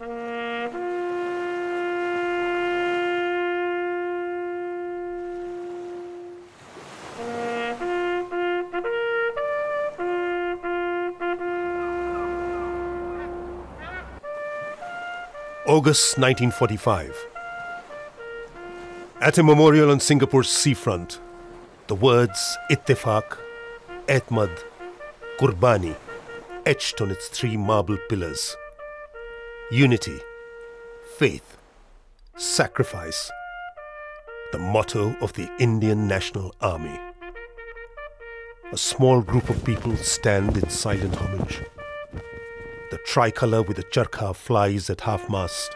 August 1945. At a memorial on Singapore's seafront, the words Ittifaq, Etmad, Kurbani etched on its three marble pillars. Unity, faith, sacrifice, the motto of the Indian National Army. A small group of people stand in silent homage. The tricolour with the charkha flies at half mast.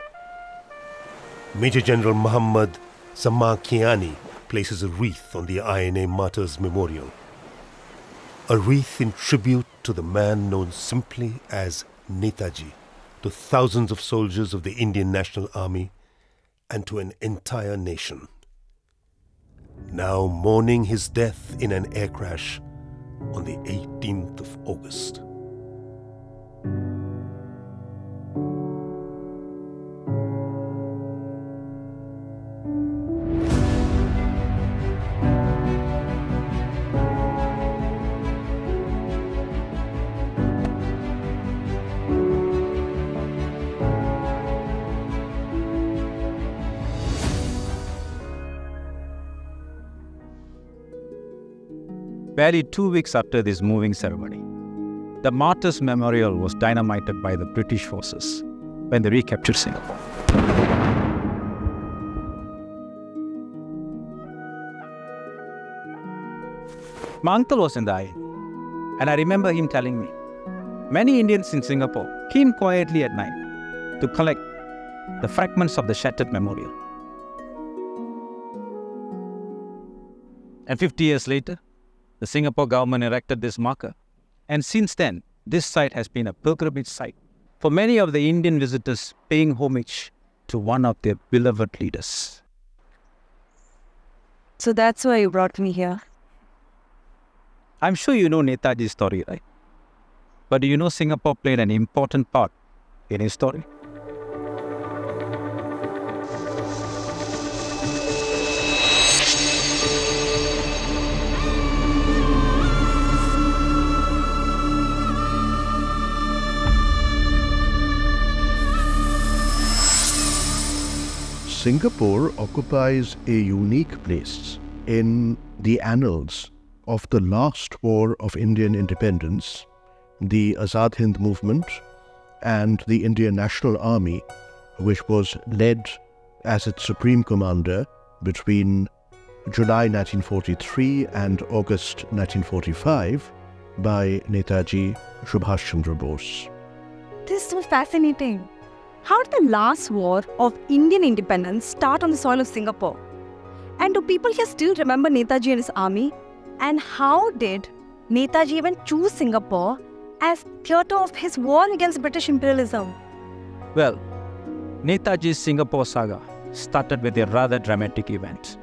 Major General Muhammad Zaman Kiani places a wreath on the INA Martyrs Memorial. A wreath in tribute to the man known simply as Netaji, to thousands of soldiers of the Indian National Army, and to an entire nation. Now mourning his death in an air crash on the 18th of August. Barely two weeks after this moving ceremony, the Martyrs Memorial was dynamited by the British forces when they recaptured Singapore. My uncle was in the and I remember him telling me many Indians in Singapore came quietly at night to collect the fragments of the shattered memorial. And 50 years later, the Singapore government erected this marker. And since then, this site has been a pilgrimage site for many of the Indian visitors paying homage to one of their beloved leaders. So that's why you brought me here. I'm sure you know Netaji's story, right? But do you know Singapore played an important part in his story? Singapore occupies a unique place in the annals of the last war of Indian independence, the Azad Hind movement, and the Indian National Army, which was led as its supreme commander between July 1943 and August 1945 by Netaji Subhash Chandra Bose. This is so fascinating. How did the last war of Indian independence start on the soil of Singapore? And do people here still remember Netaji and his army? And how did Netaji even choose Singapore as theatre of his war against British imperialism? Well, Netaji's Singapore saga started with a rather dramatic event.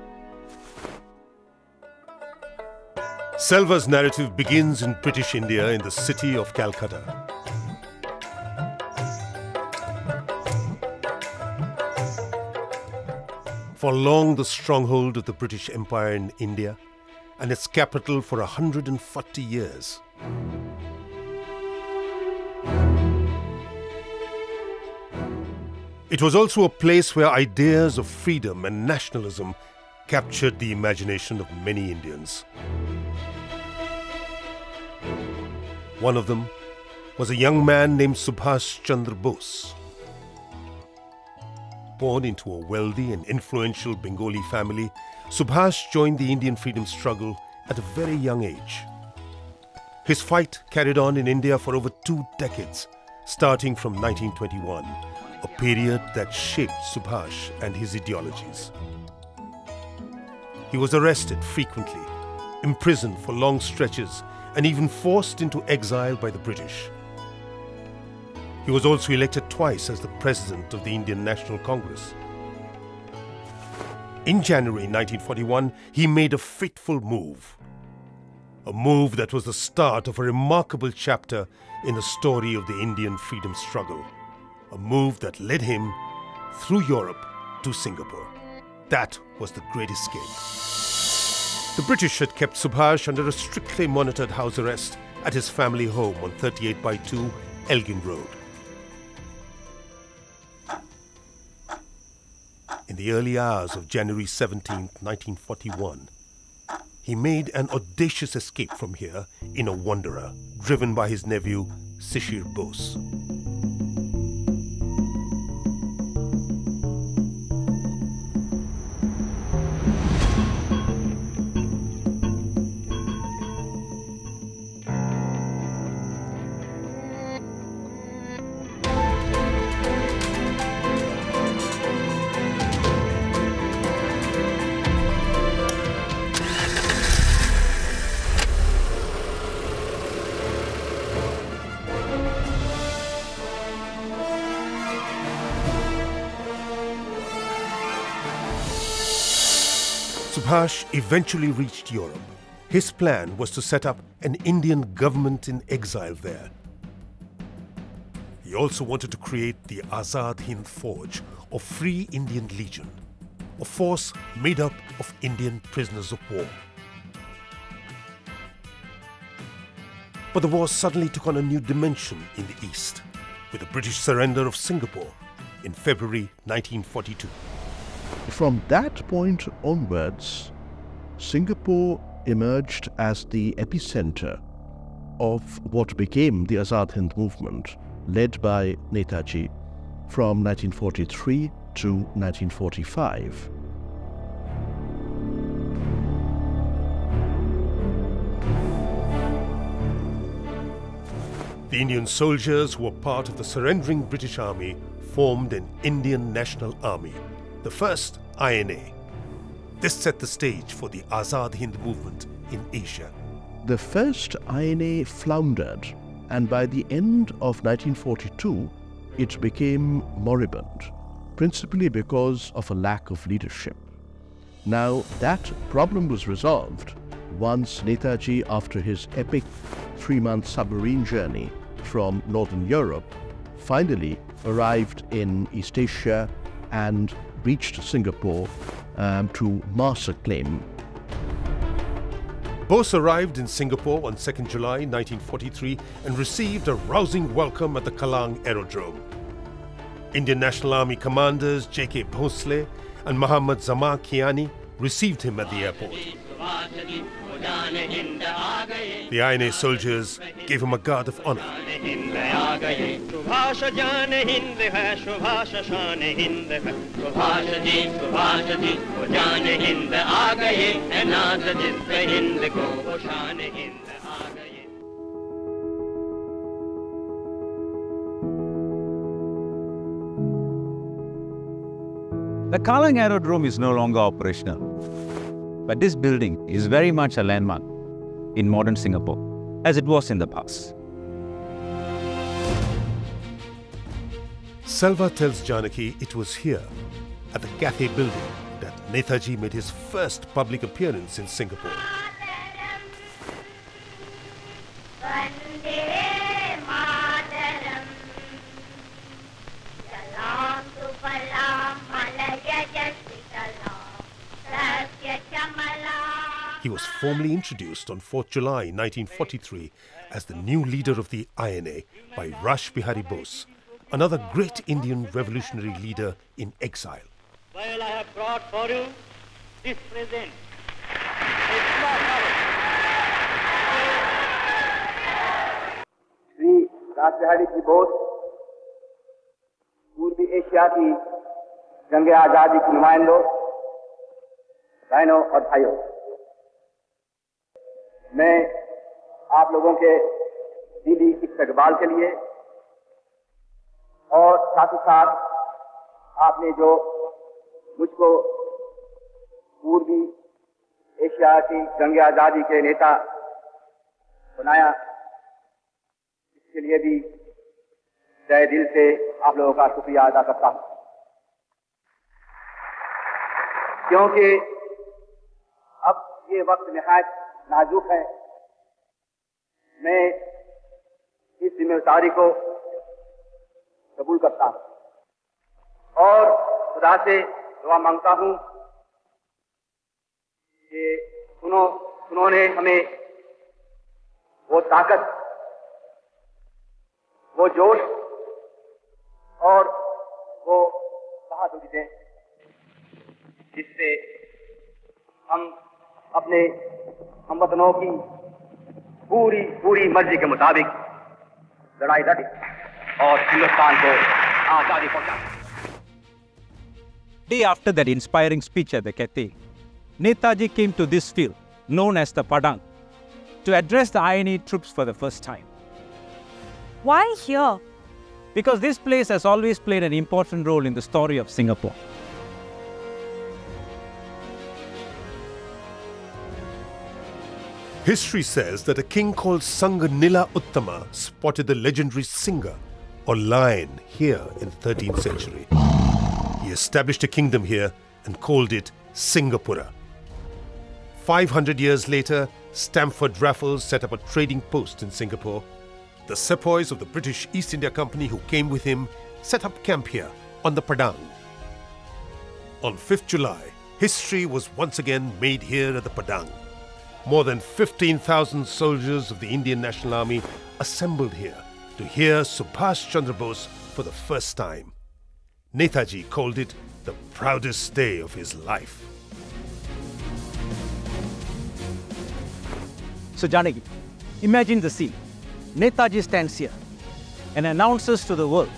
Selva's narrative begins in British India in the city of Calcutta. For long, the stronghold of the British Empire in India and its capital for 140 years. It was also a place where ideas of freedom and nationalism captured the imagination of many Indians. One of them was a young man named Subhash Chandra Bose. Born into a wealthy and influential Bengali family, Subhash joined the Indian freedom struggle at a very young age. His fight carried on in India for over two decades, starting from 1921, a period that shaped Subhash and his ideologies. He was arrested frequently, imprisoned for long stretches, and even forced into exile by the British. He was also elected twice as the president of the Indian National Congress. In January 1941, he made a fateful move. A move that was the start of a remarkable chapter in the story of the Indian freedom struggle. A move that led him through Europe to Singapore. That was the Great Escape. The British had kept Subhash under a strictly monitored house arrest at his family home on 38 by 2 Elgin Road. The early hours of January 17, 1941, he made an audacious escape from here in a wanderer, driven by his nephew Shishir Bose. Subhash eventually reached Europe. His plan was to set up an Indian government in exile there. He also wanted to create the Azad Hind Fauj, or Free Indian Legion, a force made up of Indian prisoners of war. But the war suddenly took on a new dimension in the East, with the British surrender of Singapore in February 1942. From that point onwards, Singapore emerged as the epicenter of what became the Azad Hind movement, led by Netaji from 1943 to 1945. The Indian soldiers who were part of the surrendering British Army formed an Indian National Army, the first INA. This set the stage for the Azad Hind movement in Asia. The first INA floundered, and by the end of 1942, it became moribund, principally because of a lack of leadership. Now, that problem was resolved once Netaji, after his epic three month submarine journey from Northern Europe, finally arrived in East Asia and reached Singapore um, to mass acclaim. Bose arrived in Singapore on 2nd July 1943 and received a rousing welcome at the Kallang Aerodrome. Indian National Army commanders J.K. Bhonsle and Muhammad Zaman Kiani received him at the airport. The INA soldiers gave him a guard of honor. The Kallang Aerodrome is no longer operational, but this building is very much a landmark in modern Singapore, as it was in the past. Selva tells Janaki it was here, at the Cathay building, that Netaji made his first public appearance in Singapore. formally introduced on 4th July 1943 as the new leader of the INA by Rash Bihari Bose, another great Indian revolutionary leader in exile. Well, I have brought for you this present. Sri Rash Bihari Bose, पूर्वी Asia की जंग आज़ादी के नुमाइंदों बहनों और भाइयों मैं आप लोगों के दिली इस्तकबाल के लिए और साथ ही साथ आपने जो मुझको पूर्वी एशिया की जंग आज़ादी के नेता बनाया, इसके लिए भी तय दिल से आप लोगों का शुक्रिया अदा करता हूँ। क्योंकि अब ये वक्त निहायत नाजुक है। मैं इस ज़िम्मेदारी को कबूल करता हूँ। और खुदा से दुआ माँगता हूँ उन्होंने हमें वो ताकत, वो जोश और वो बहादुरी दें, जिससे हम अपने हम वतनों की पूरी पूरी मर्ज़ी के मुताबिक लड़ाई लड़ी और हिंदुस्तान को आज़ादी पहुँचा। Day after that inspiring speech है कहते Netaji came to this field known as the Padang to address the I N A troops for the first time why here Because this place has always played an important role in the story of Singapore. History says that a king called Sanga Nila Utama spotted the legendary Singa, or lion, here in the 13th century. He established a kingdom here and called it Singapura. 500 years later, Stamford Raffles set up a trading post in Singapore. The sepoys of the British East India Company who came with him set up camp here on the Padang. On 5th July, history was once again made here at the Padang. More than 15,000 soldiers of the Indian National Army assembled here to hear Subhash Chandra Bose for the first time. Netaji called it the proudest day of his life. So, Janaki, imagine the scene. Netaji stands here and announces to the world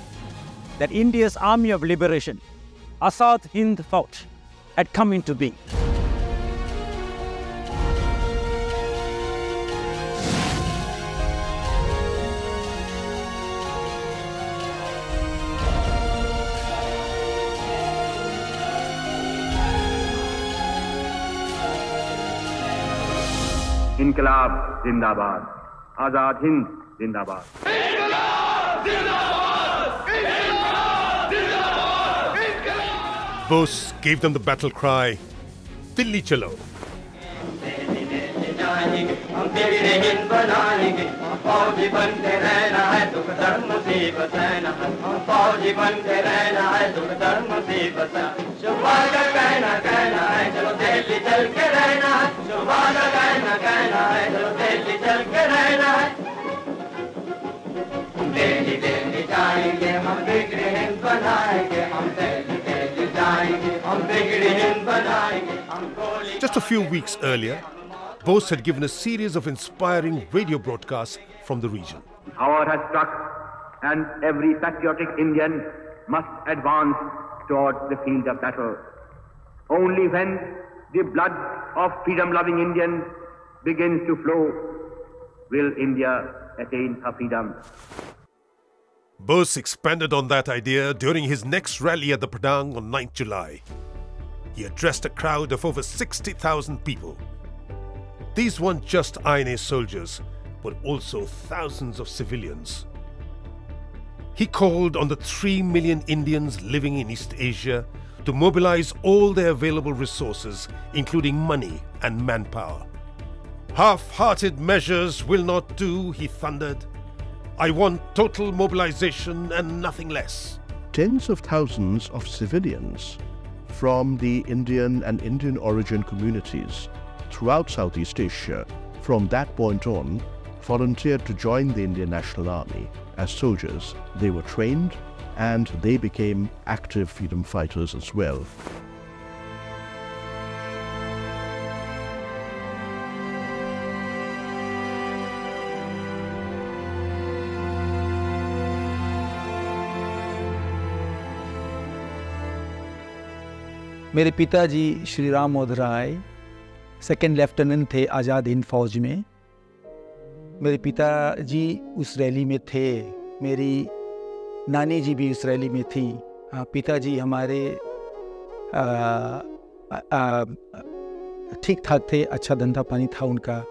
that India's Army of Liberation, Azad Hind Fauj, had come into being. इनकलाब जिंदाबाद आज़ाद हिंद जिंदाबाद Bose gave them the battle cry, Dilli Chalo. हम बिगड़े हिंद बनाएंगे हम फौजी बन के रहना है दुख धर्म से बचाना है हम फौजी बन के रहना है दुख धर्म से बचा सुबह का कहना कहना है चलो दिल्ली चल के रहना है सुबह का कहना कहना है चलो दिल्ली चल के रहना है दिल्ली दिल्ली जाएंगे हम बिगड़े हिंद बनाएंगे हम दिल्ली दिल्ली जाएंगे हम बिगड़े हिंद बनाएंगे हम गोली Just a few weeks earlier, Bose had given a series of inspiring radio broadcasts from the region. Hour has struck, and every patriotic Indian must advance towards the field of battle. Only when the blood of freedom-loving Indians begins to flow will India attain her freedom. Bose expanded on that idea during his next rally at the Padang on 9th July. He addressed a crowd of over 60,000 people. These weren't just INA soldiers, but also thousands of civilians. He called on the 3 million Indians living in East Asia to mobilize all their available resources, including money and manpower. Half hearted measures will not do, he thundered. I want total mobilization and nothing less. Tens of thousands of civilians from the Indian and Indian origin communities throughout Southeast Asia from that point on volunteered to join the Indian National Army as soldiers. They were trained and they became active freedom fighters as well. मेरे पिताजी Shri Ram मोदराय second lieutenant थे आज़ाद हिंद फौज में। मेरे पिताजी उस rally में थे, मेरी नानी जी भी उस रैली में थी। पिताजी हमारे ठीक ठाक थे अच्छा धंधा पानी था उनका,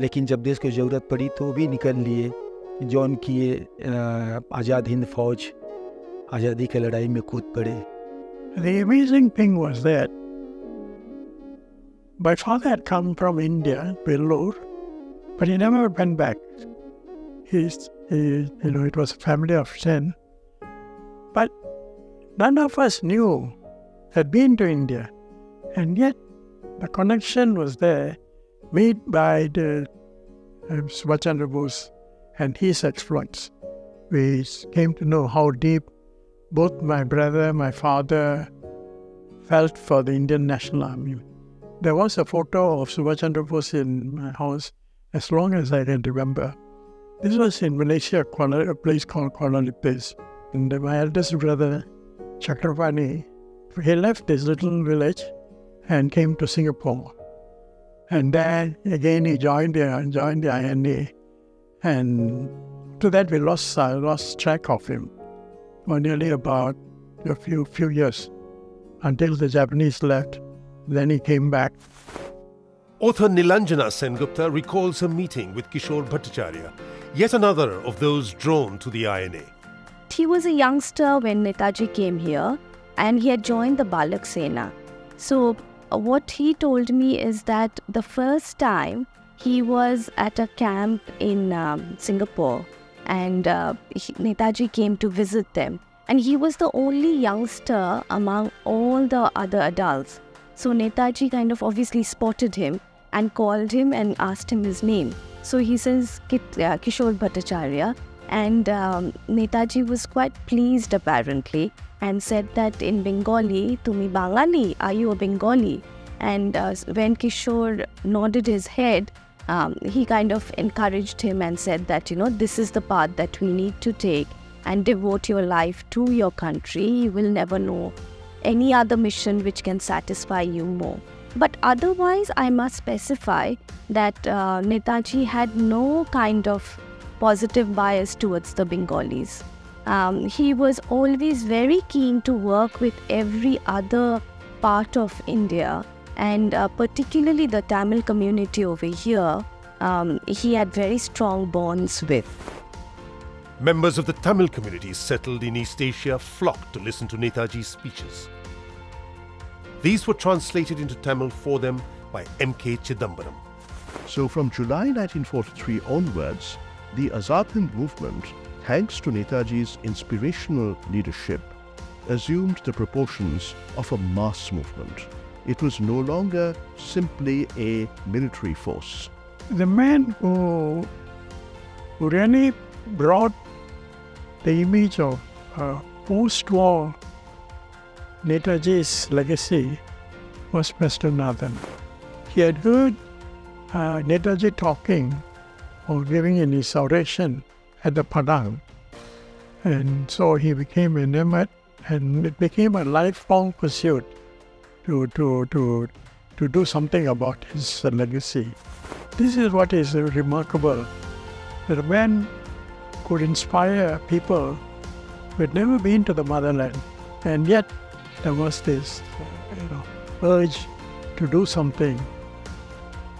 लेकिन जब देश को ज़रूरत पड़ी तो भी निकल लिए, जॉन किए आज़ाद हिंद फौज, आज़ादी की लड़ाई में कूद पड़े। The amazing thing was that my father had come from India, Vellore, but he never went back. He's, he, you know, it was a family of ten. But none of us knew, had been to India. And yet the connection was there made by the uh, Subhash Chandra Bose and his exploits. We came to know how deep both my brother, my father, felt for the Indian National Army. There was a photo of Subhash Chandra Bose in my house as long as I can remember. This was in Malaysia, a place called Kuala Lumpur. And my eldest brother, Chakrapani, he left his little village and came to Singapore. And then again he joined the joined the INA, and to that we lost uh, lost track of him for nearly about a few few years until the Japanese left. Then he came back. Author Nilanjana Sengupta recalls her meeting with Kishore Bhattacharya, yet another of those drawn to the INA. He was a youngster when Netaji came here and he had joined the Balak Sena. So, uh, what he told me is that the first time he was at a camp in um, Singapore and uh, he, Netaji came to visit them. And he was the only youngster among all the other adults. So Netaji kind of obviously spotted him and called him and asked him his name. So he says uh, Kishore Bhattacharya. And um, Netaji was quite pleased apparently and said that in Bengali, Tumi Bangali, are you a Bengali? And uh, when Kishore nodded his head, um, he kind of encouraged him and said that, you know, this is the path that we need to take and devote your life to your country. You will never know any other mission which can satisfy you more. But otherwise, I must specify that uh, Netaji had no kind of positive bias towards the Bengalis. Um, he was always very keen to work with every other part of India and uh, particularly the Tamil community over here. Um, he had very strong bonds with. Members of the Tamil community settled in East Asia flocked to listen to Netaji's speeches. These were translated into Tamil for them by M.K. Chidambaram. So from July 1943 onwards, the Azad Hind movement, thanks to Netaji's inspirational leadership, assumed the proportions of a mass movement. It was no longer simply a military force. The man who, who really brought the image of uh, post-war Netaji's legacy was Mr. Nathan. He had heard uh, Netaji talking or giving an instauration at the Padang. And so he became enamored and it became a lifelong pursuit to, to, to, to do something about his legacy. This is what is remarkable, that man could inspire people who had never been to the motherland, and yet there was this you know, urge to do something.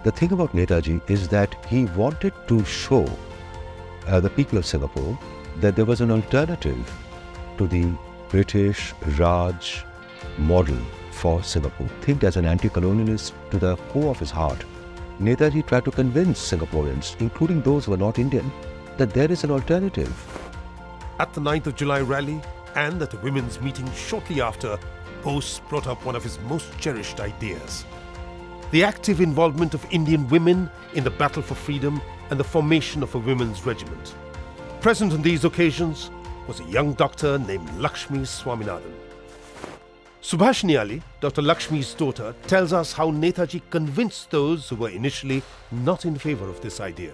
The thing about Netaji is that he wanted to show uh, the people of Singapore that there was an alternative to the British Raj model for Singapore. Think as an anti-colonialist to the core of his heart. Netaji tried to convince Singaporeans, including those who were not Indian, that there is an alternative. At the 9th of July rally and at a women's meeting shortly after, Bose brought up one of his most cherished ideas the active involvement of Indian women in the battle for freedom and the formation of a women's regiment. Present on these occasions was a young doctor named Lakshmi Swaminathan. Subhashini Ali, Dr. Lakshmi's daughter, tells us how Netaji convinced those who were initially not in favor of this idea.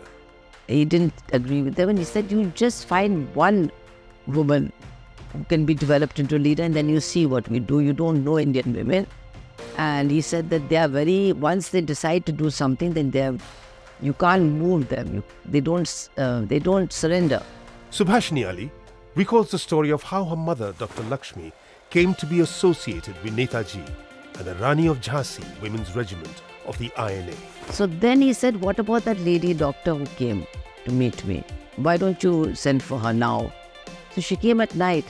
He didn't agree with them and he said, You just find one woman who can be developed into a leader and then you see what we do. You don't know Indian women. And he said that they are very, once they decide to do something, then they're, you can't move them. You, they, don't, uh, they don't surrender. Subhashini Ali recalls the story of how her mother, Dr. Lakshmi, came to be associated with Netaji and the Rani of Jhansi Women's Regiment of the INA. So then he said, What about that lady doctor who came to meet me? Why don't you send for her now? So she came at night.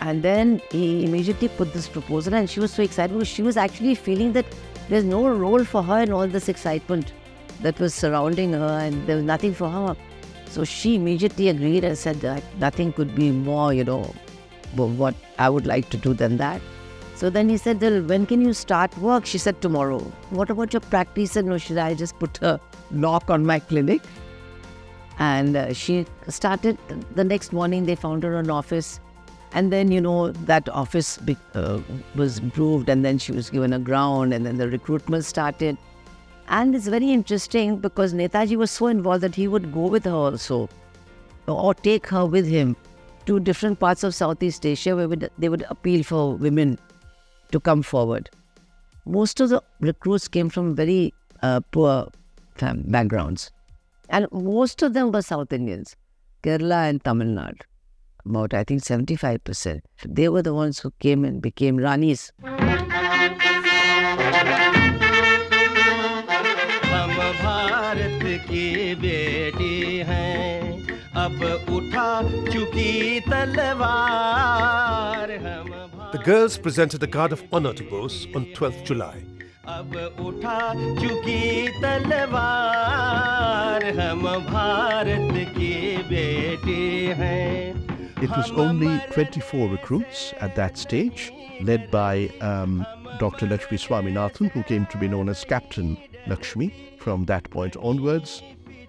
And then he immediately put this proposal, and she was so excited because she was actually feeling that there's no role for her in all this excitement that was surrounding her, and there was nothing for her. So she immediately agreed and said that nothing could be more, you know, what I would like to do than that. So then he said, well, when can you start work? She said, tomorrow. What about your practice? And no, should I just put a lock on my clinic? And uh, she started the next morning, they found her an office And then, you know, that office be- uh, was improved, and then she was given a ground, and then the recruitment started. And it's very interesting because Netaji was so involved that he would go with her also, or take her with him to different parts of Southeast Asia where they would appeal for women to come forward. Most of the recruits came from very uh, poor fam- backgrounds, and most of them were South Indians, Kerala and Tamil Nadu. About, I think, 75%. They were the ones who came and became Ranis. हम भारत की बेटी हैं अब उठा चुकी तलवार हम The girls presented a guard of honor to Bose on 12th July. अब उठा चुकी तलवार हम भारत की बेटी हैं It was only 24 recruits at that stage, led by um, Dr. Lakshmi Swaminathan, who came to be known as Captain Lakshmi from that point onwards.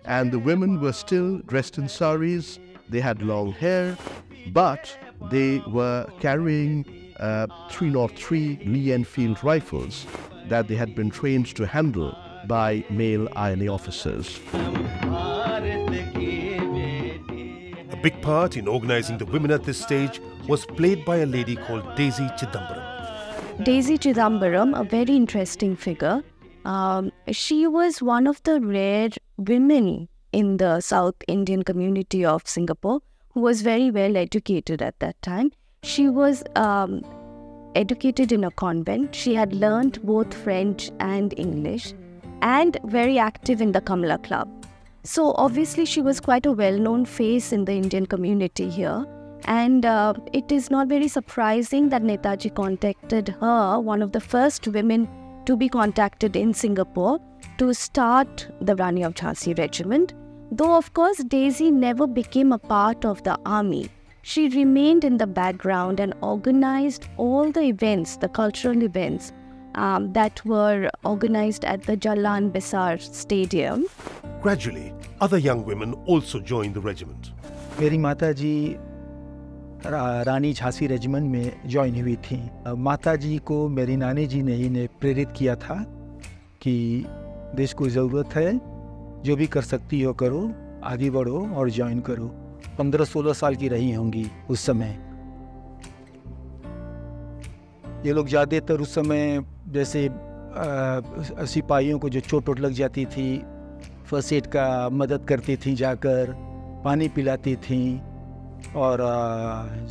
And the women were still dressed in saris, they had long hair, but they were carrying uh, 303 Lee Enfield rifles that they had been trained to handle by male INA officers. A big part in organizing the women at this stage was played by a lady called Daisy Chidambaram. Daisy Chidambaram, a very interesting figure. Um, she was one of the rare women in the South Indian community of Singapore who was very well educated at that time. She was um, educated in a convent. She had learned both French and English and very active in the Kamala Club. So, obviously, she was quite a well known face in the Indian community here. And uh, it is not very surprising that Netaji contacted her, one of the first women to be contacted in Singapore, to start the Rani of Jhansi regiment. Though, of course, Daisy never became a part of the army. She remained in the background and organized all the events, the cultural events um, that were organized at the Jalan Besar Stadium. Gradually, other young women also joined the regiment. मेरी माता जी रा, रानी Jhansi regiment में join हुई थी अ, माता जी को मेरी नानी जी ने ही ने प्रेरित किया था कि देश को ज़रूरत है जो भी कर सकती हो करो आगे बढ़ो और ज्वाइन करो पंद्रह सोलह साल की रही होंगी उस समय। ये लोग ज़्यादातर उस समय जैसे सिपाहियों को जो चोट वोट लग जाती थी, फ़र्स्ट एड का मदद करती थी जाकर, पानी पिलाती थी और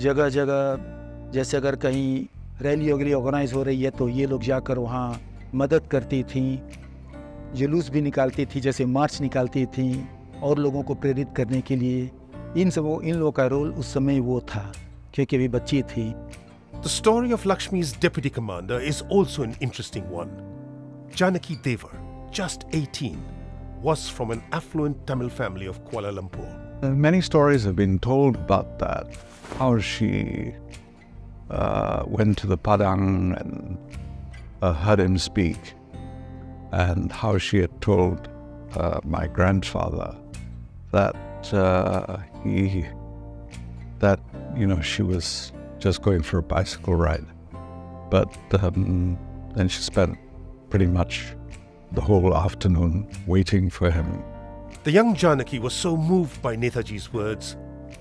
जगह जगह जैसे अगर कहीं रैली वगैरह ऑर्गेनाइज हो रही है तो ये लोग जाकर वहाँ मदद करती थी, जुलूस भी निकालती थी, जैसे मार्च निकालती थी और लोगों को प्रेरित करने के लिए। इन सब इन लोगों का रोल उस समय वो था क्योंकि अभी बच्ची थी The story of Lakshmi's deputy commander is also an interesting one. Janaki Thevar, just 18, was from an affluent Tamil family of Kuala Lumpur. Uh, many stories have been told about that, how she uh, went to the Padang and uh, heard him speak, and how she had told uh, my grandfather that uh, he that you know she was just going for a bicycle ride, but um, then she spent pretty much the whole afternoon waiting for him The young Janaki was so moved by Netaji's words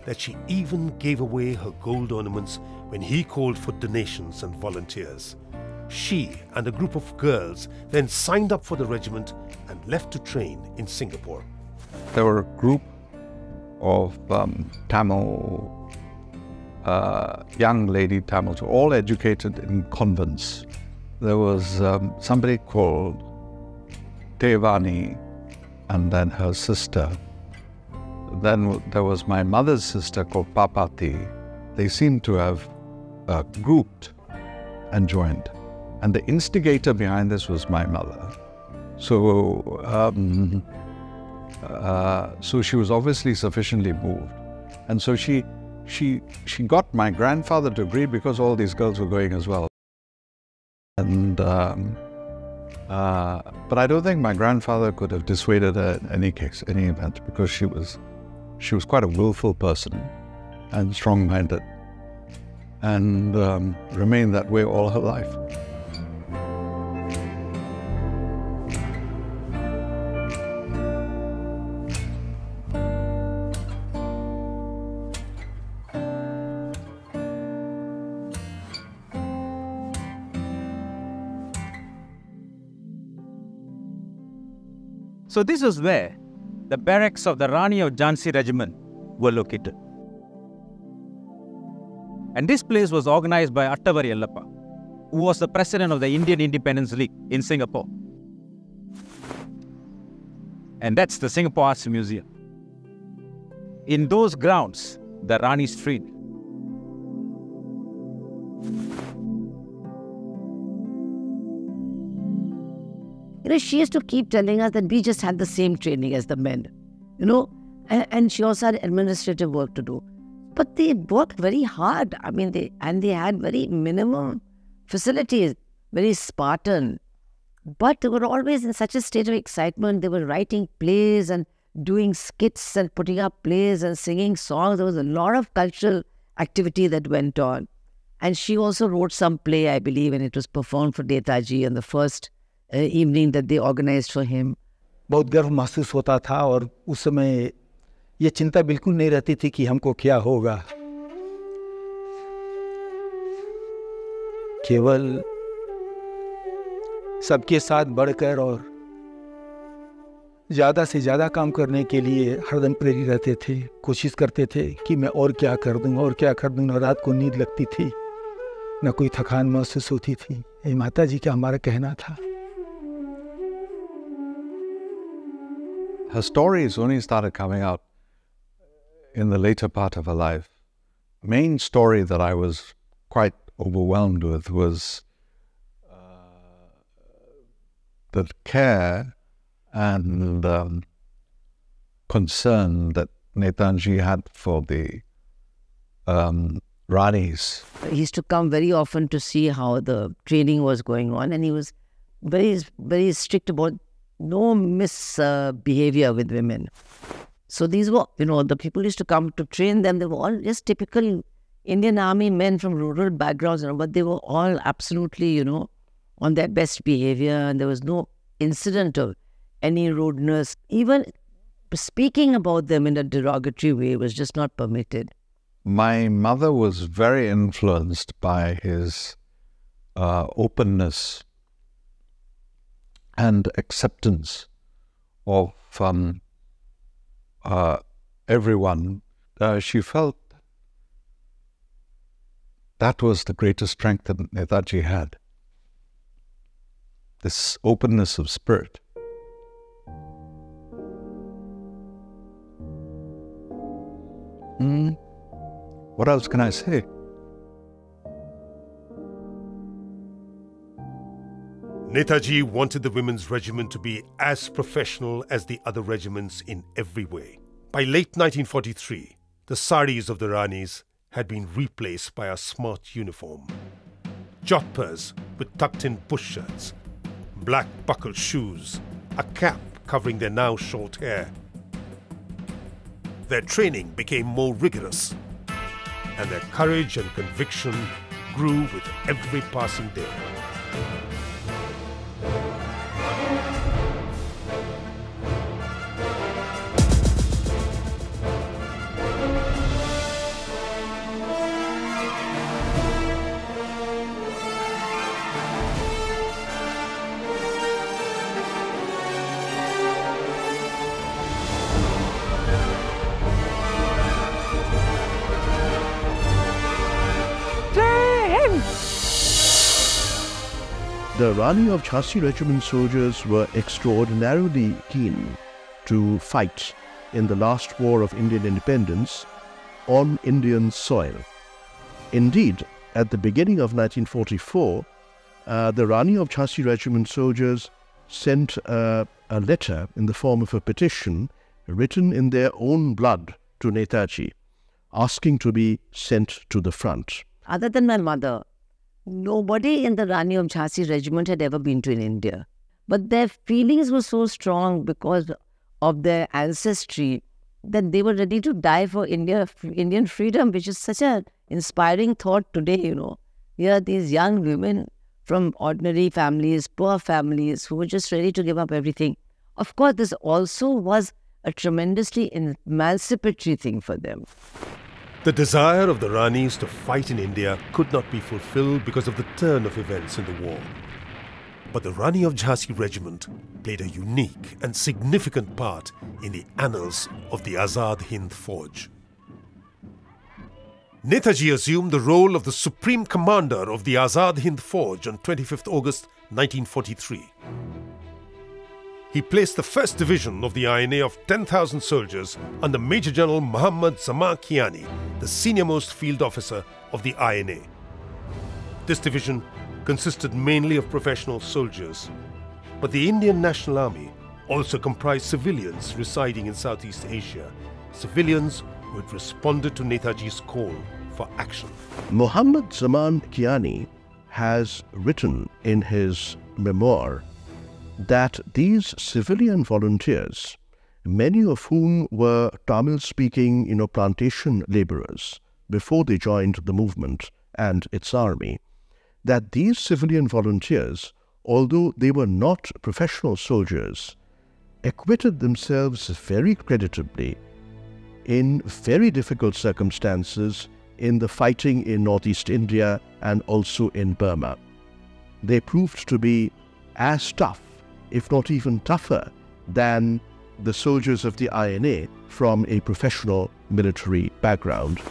that she even gave away her gold ornaments when he called for donations and volunteers. She and a group of girls then signed up for the regiment and left to train in Singapore. there were a group of um, Tamil uh, young lady Tamils, all educated in convents. There was um, somebody called Devani, and then her sister. Then there was my mother's sister called Papati. They seemed to have uh, grouped and joined. And the instigator behind this was my mother. So, um, uh, so she was obviously sufficiently moved, and so she she she got my grandfather to agree because all these girls were going as well. And um, uh, but I don't think my grandfather could have dissuaded her in any case, any event, because she was she was quite a willful person and strong-minded. and um, remained that way all her life. So this was where the barracks of the Rani of Jhansi regiment were located. And this place was organized by Attavari Yellappa, who was the president of the Indian Independence League in Singapore. And that's the Singapore Arts Museum. In those grounds, the Rani Street You know, she used to keep telling us that we just had the same training as the men, you know, and, and she also had administrative work to do. But they worked very hard. I mean, they and they had very minimum facilities, very Spartan. But they were always in such a state of excitement. They were writing plays and doing skits and putting up plays and singing songs. There was a lot of cultural activity that went on. And she also wrote some play, I believe, and it was performed for Netaji on the first evening that they organized for him. बहुत गर्व महसूस होता था और उस समय ये चिंता बिल्कुल नहीं रहती थी कि हमको क्या होगा। केवल सबके साथ बढ़कर और ज़्यादा से ज़्यादा काम करने के लिए हरदम प्रेरित रहते थे, कोशिश करते थे कि मैं और क्या कर दूँ, और क्या कर दूँ। न रात को नींद लगती थी, न कोई थकान महसूस होती थी। ये माता जी का हमारा कहना था? Her stories only started coming out in the later part of her life. Main story that I was quite overwhelmed with was uh, the care and um, concern that Netaji had for the um, Ranis. He used to come very often to see how the training was going on, and he was very, very strict about no misbehavior uh, with women. So these were, you know, the people used to come to train them. They were all just typical Indian Army men from rural backgrounds, you know, but they were all absolutely, you know, on their best behavior, and there was no incident of any rudeness. Even speaking about them in a derogatory way was just not permitted. My mother was very influenced by his uh, openness and acceptance of um, uh, everyone, uh, she felt that was the greatest strength that Netaji had. This openness of spirit. Mm. What else can I say? Netaji wanted the women's regiment to be as professional as the other regiments in every way. By late 1943, the saris of the Ranis had been replaced by a smart uniform. Jodhpurs with tucked in bush shirts, black buckled shoes, a cap covering their now short hair. Their training became more rigorous, and their courage and conviction grew with every passing day. Rani of Jhansi regiment soldiers were extraordinarily keen to fight in the last war of Indian independence on Indian soil. Indeed, at the beginning of 1944, uh, the Rani of Jhansi regiment soldiers sent a letter in the form of a petition written in their own blood to Netaji, asking to be sent to the front. Other than my mother, Nobody in the Rani of Jhansi regiment had ever been to India. But their feelings were so strong because of their ancestry that they were ready to die for India, Indian freedom, which is such an inspiring thought today, you know. Here these young women from ordinary families, poor families, who were just ready to give up everything. Of course, this also was a tremendously emancipatory thing for them. The desire of the Ranis to fight in India could not be fulfilled because of the turn of events in the war. But the Rani of Jhansi regiment played a unique and significant part in the annals of the Azad Hind Fauj. Netaji assumed the role of the supreme commander of the Azad Hind Fauj on 25th August 1943. He placed the 1st Division of the INA of 10,000 soldiers under Major General Muhammad Zaman Kiani, the senior-most field officer of the INA. This division consisted mainly of professional soldiers, but the Indian National Army also comprised civilians residing in Southeast Asia, civilians who had responded to Netaji's call for action. Muhammad Zaman Kiani has written in his memoir that these civilian volunteers, many of whom were Tamil speaking you know, plantation laborers before they joined the movement and its army, that these civilian volunteers, although they were not professional soldiers, acquitted themselves very creditably in very difficult circumstances in the fighting in northeast India and also in Burma. They proved to be as tough, if not even tougher, than the soldiers of the INA from a professional military background.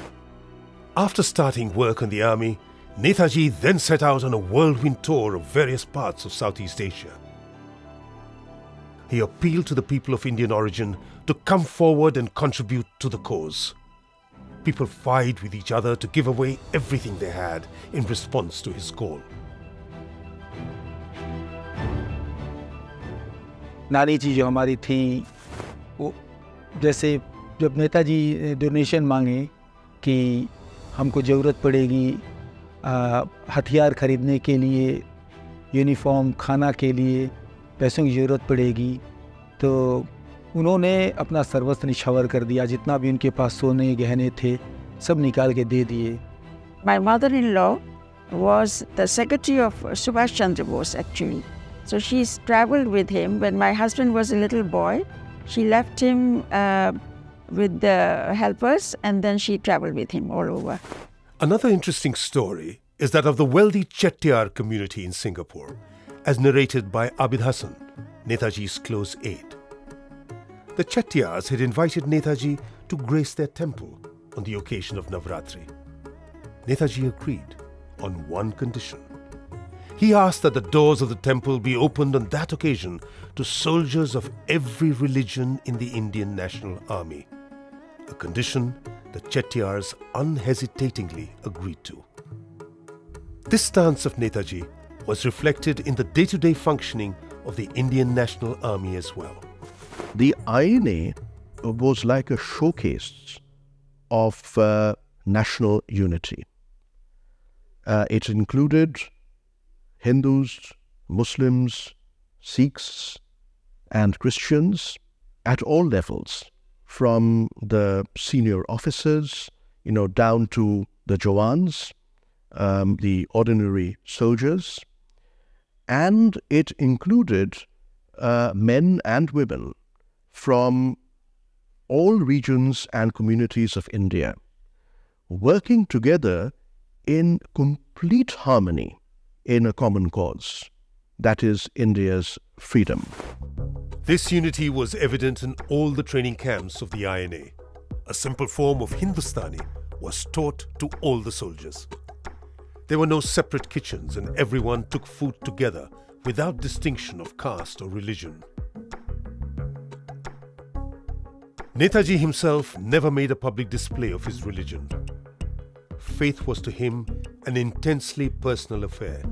After starting work on the army, Netaji then set out on a whirlwind tour of various parts of Southeast Asia. He appealed to the people of Indian origin to come forward and contribute to the cause. People vied with each other to give away everything they had in response to his call. नारी जी हमारी थी। वो जैसे जब Netaji donation मांगे कि हमको ज़रूरत पड़ेगी हथियार खरीदने के लिए यूनिफॉर्म खाना के लिए पैसों की ज़रूरत पड़ेगी तो उन्होंने अपना सर्वस्व निछावर कर दिया। जितना भी उनके पास सोने, गहने थे, सब निकाल के दे दिए। My mother in law was the secretary of Subhash Chandra Bose actually. So she's traveled with him. When my husband was a little boy, she left him uh, with the helpers and then she traveled with him all over. Another interesting story is that of the wealthy Chettiar community in Singapore, as narrated by Abid Hassan, Netaji's close aide. The Chettiars had invited Netaji to grace their temple on the occasion of Navratri. Netaji agreed on one condition. He asked that the doors of the temple be opened on that occasion to soldiers of every religion in the Indian National Army, a condition the Chettiars unhesitatingly agreed to. This stance of Netaji was reflected in the day to day functioning of the Indian National Army as well. The INA was like a showcase of uh, national unity. Uh, it included Hindus, Muslims, Sikhs, and Christians at all levels, from the senior officers, you know, down to the Jawans, um, the ordinary soldiers, and it included uh, men and women from all regions and communities of India working together in complete harmony in a common cause that is India's freedom. This unity was evident in all the training camps of the INA. A simple form of Hindustani was taught to all the soldiers. There were no separate kitchens, and everyone took food together without distinction of caste or religion. Netaji himself never made a public display of his religion. Faith was to him an intensely personal affair,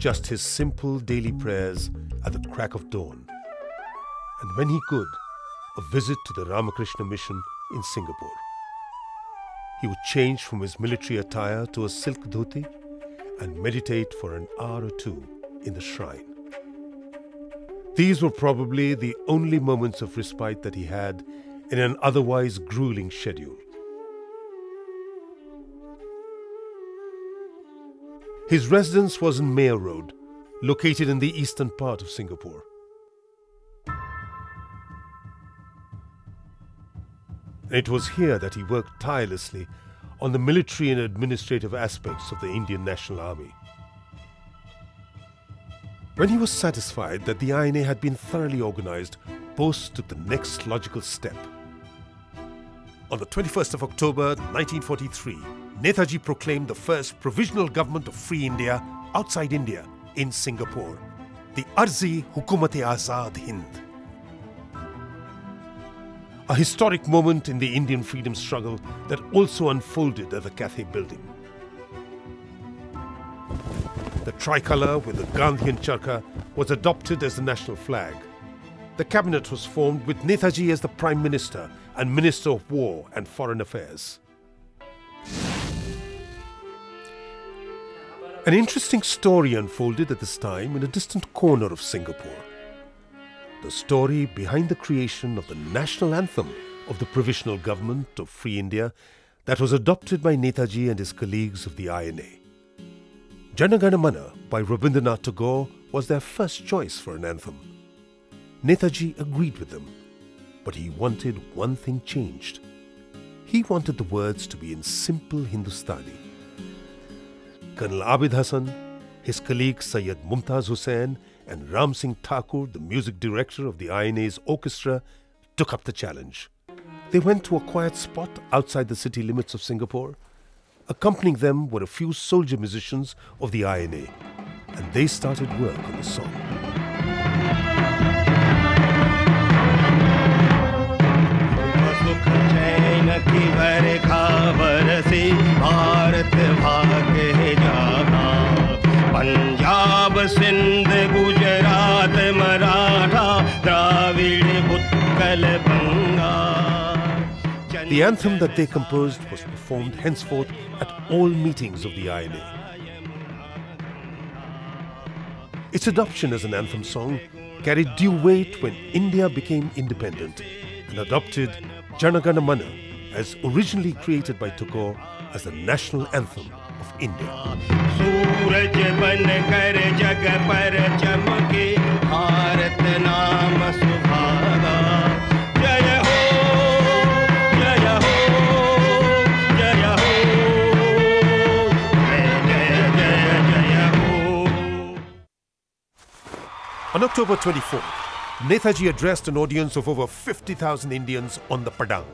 just his simple daily prayers at the crack of dawn. And when he could, a visit to the Ramakrishna mission in Singapore. He would change from his military attire to a silk dhoti and meditate for an hour or two in the shrine. These were probably the only moments of respite that he had in an otherwise grueling schedule. His residence was in Meyer Road, located in the eastern part of Singapore. It was here that he worked tirelessly on the military and administrative aspects of the Indian National Army. When he was satisfied that the INA had been thoroughly organized, Bose took the next logical step. On the 21st of October 1943, Netaji proclaimed the first provisional government of Free India outside India in Singapore, the Arzi Hukumat-e Azad Hind. A historic moment in the Indian freedom struggle that also unfolded at the Cathay building. The tricolour with the Gandhian charkha was adopted as the national flag. The cabinet was formed with Netaji as the Prime Minister and Minister of War and Foreign Affairs. An interesting story unfolded at this time in a distant corner of Singapore. The story behind the creation of the national anthem of the provisional government of Free India that was adopted by Netaji and his colleagues of the INA. Jana Gana Mana by Rabindranath Tagore was their first choice for an anthem. Netaji agreed with them, but he wanted one thing changed. He wanted the words to be in simple Hindustani. Colonel Abid Hassan, his colleague Sayyid Mumtaz Hussain, and Ram Singh Thakur, the music director of the INA's orchestra, took up the challenge. They went to a quiet spot outside the city limits of Singapore. Accompanying them were a few soldier musicians of the INA, and they started work on the song. सुख चैन की बरखा बरसी भारत भागे जाना பஞ்சாப் சிந்து குஜராத் மராட்டா திராவிட புத்கல் பங்கா The anthem that they composed was performed henceforth at all meetings of the INA. Its adoption as an anthem song carried due weight when India became independent and adopted Janagana Mana as originally created by Tagore as the national anthem of India. On October 24, Netaji addressed an audience of over 50,000 Indians on the Padang.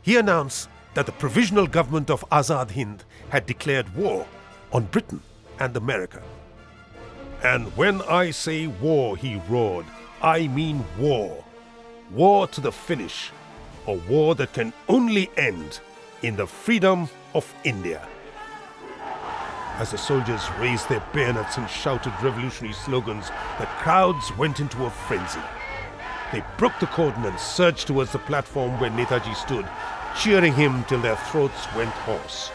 He announced that the provisional government of Azad Hind had declared war on Britain and America. And when I say war, he roared, I mean war. War to the finish. A war that can only end in the freedom of India. As the soldiers raised their bayonets and shouted revolutionary slogans, the crowds went into a frenzy. They broke the cordon and surged towards the platform where Netaji stood, cheering him till their throats went hoarse.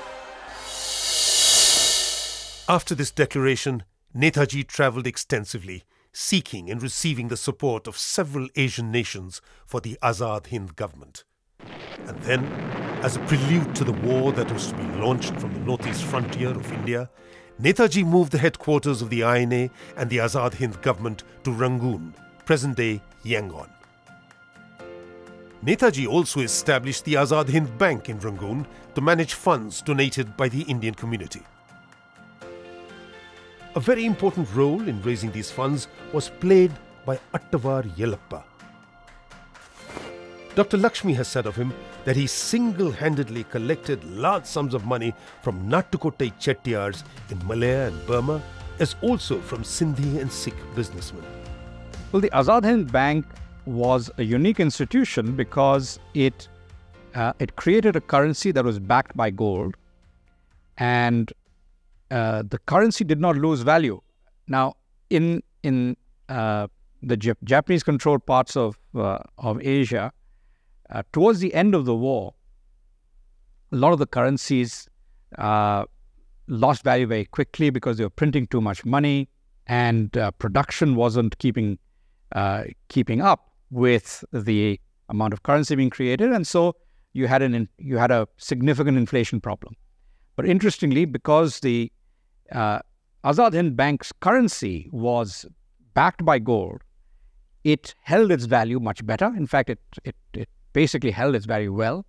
After this declaration, Netaji travelled extensively, seeking and receiving the support of several Asian nations for the Azad Hind government. And then, as a prelude to the war that was to be launched from the northeast frontier of India, Netaji moved the headquarters of the INA and the Azad Hind government to Rangoon, present day Yangon. Netaji also established the Azad Hind Bank in Rangoon to manage funds donated by the Indian community. A very important role in raising these funds was played by Attavar Yelappa. Dr. Lakshmi has said of him that he single handedly collected large sums of money from Natukottai Chettiars in Malaya and Burma, as also from Sindhi and Sikh businessmen. Well, the Azad Hind Bank was a unique institution because it uh, it created a currency that was backed by gold, and uh, the currency did not lose value. Now, in in uh, the Jap- Japanese-controlled parts of uh, of Asia, uh, towards the end of the war, a lot of the currencies uh, lost value very quickly because they were printing too much money, and production wasn't keeping keeping up with the amount of currency being created, and so you had an you had a significant inflation problem. But interestingly, because the uh, Azad Hind Bank's currency was backed by gold, it held its value much better. In fact, it, it, it basically held its value well.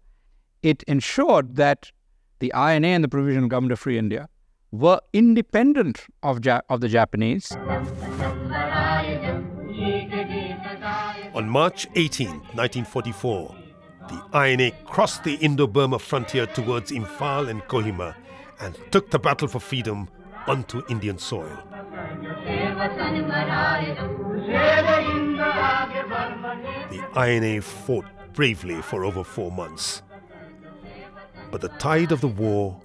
It ensured that the INA and the Provisional Government of Free India were independent of, ja- of the Japanese. On March 18, 1944, the INA crossed the Indo Burma frontier towards Imphal and Kohima and took the battle for freedom onto Indian soil. The INA fought bravely for over four months. But the tide of the war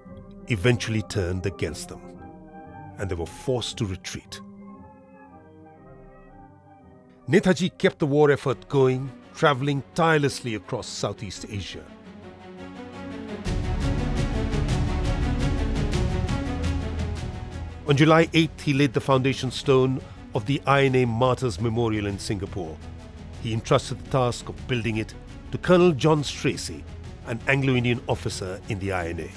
eventually turned against them, and they were forced to retreat. Netaji kept the war effort going, traveling tirelessly across Southeast Asia. On July 8th, he laid the foundation stone of the INA Martyrs Memorial in Singapore. He entrusted the task of building it to Colonel John Stracey, an Anglo Indian officer in the INA.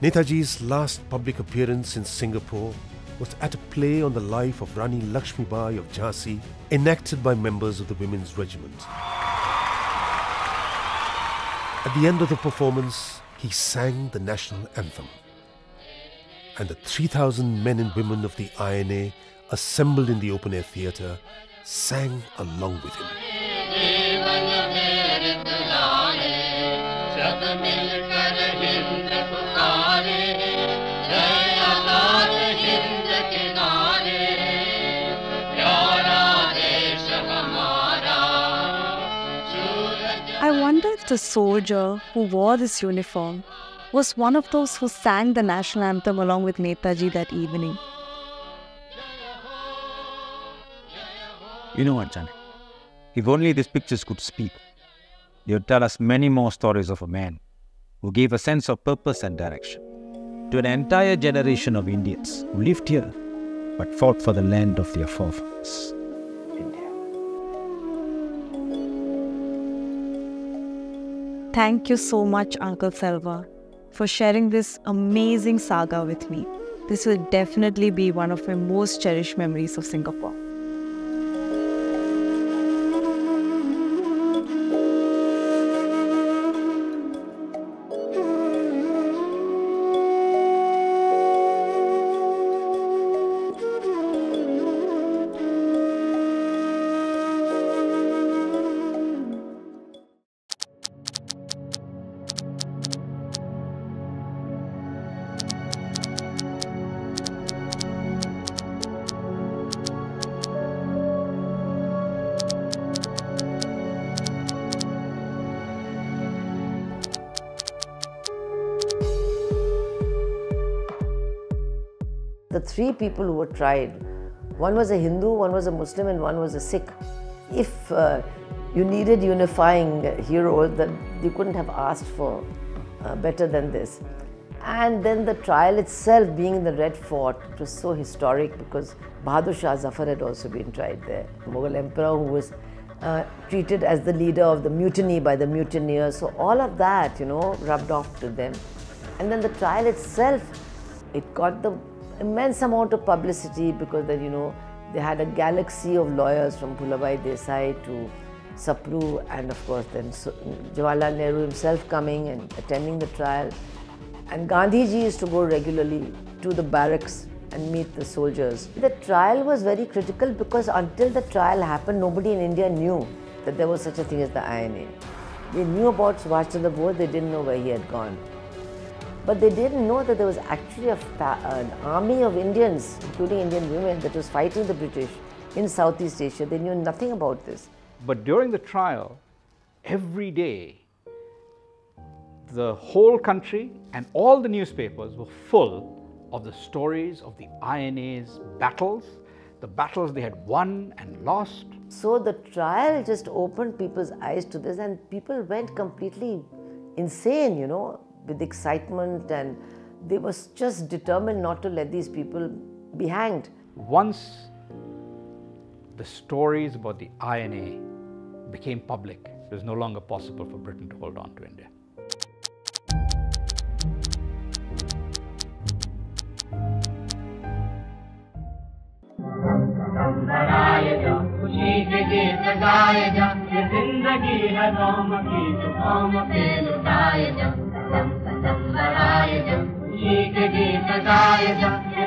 Netaji's last public appearance in Singapore was at a play on the life of Rani Lakshmibai of Jhansi, enacted by members of the Women's Regiment. At the end of the performance, he sang the national anthem. And the 3,000 men and women of the INA assembled in the open air theatre sang along with him. The soldier who wore this uniform was one of those who sang the national anthem along with Netaji that evening. You know what, Janet? If only these pictures could speak, they would tell us many more stories of a man who gave a sense of purpose and direction to an entire generation of Indians who lived here but fought for the land of their forefathers. Thank you so much, Uncle Selva, for sharing this amazing saga with me. This will definitely be one of my most cherished memories of Singapore. The three people who were tried, one was a Hindu, one was a Muslim, and one was a Sikh. If uh, you needed unifying heroes, then you couldn't have asked for uh, better than this. And then the trial itself, being in the Red Fort, it was so historic because Bahadur Shah Zafar had also been tried there. Mughal emperor who was uh, treated as the leader of the mutiny by the mutineers. So all of that, you know, rubbed off to them. And then the trial itself, it got the immense amount of publicity because then, you know they had a galaxy of lawyers from Bhulabhai Desai to Sapru and of course then Jawaharlal Nehru himself coming and attending the trial. And Gandhiji used to go regularly to the barracks and meet the soldiers. The trial was very critical because until the trial happened, nobody in India knew that there was such a thing as the INA. They knew about Subhash Chandra Bose, they didn't know where he had gone. But they didn't know that there was actually an army of Indians, including Indian women, that was fighting the British in Southeast Asia. They knew nothing about this. But during the trial, every day, the whole country and all the newspapers were full of the stories of the INA's battles, the battles they had won and lost. So the trial just opened people's eyes to this, and people went completely insane, you know, with excitement, and they was just determined not to let these people be hanged. Once the stories about the INA became public, It was no longer possible for Britain to hold on to India. बनाए जा खुशी के गीत गाए जा ये जिंदगी है कौम की तो कौम पे लुटाए जा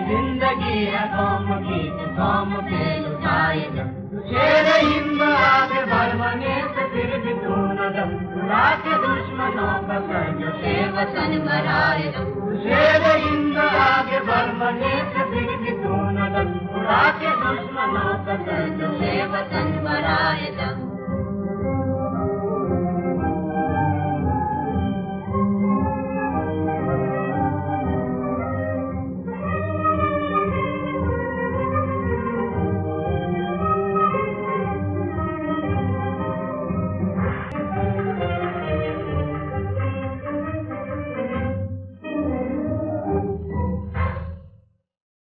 ज़िंदगी है कौम की कौम के लुटाए शेर हिंद आगे भरवने से फिर भी तू न दम उड़ा के दुश्मनों का कर्ज से वतन मराए शेर हिंद आगे भरवने से फिर भी तू न दम उड़ा के दुश्मनों का कर्ज से वतन मराए दम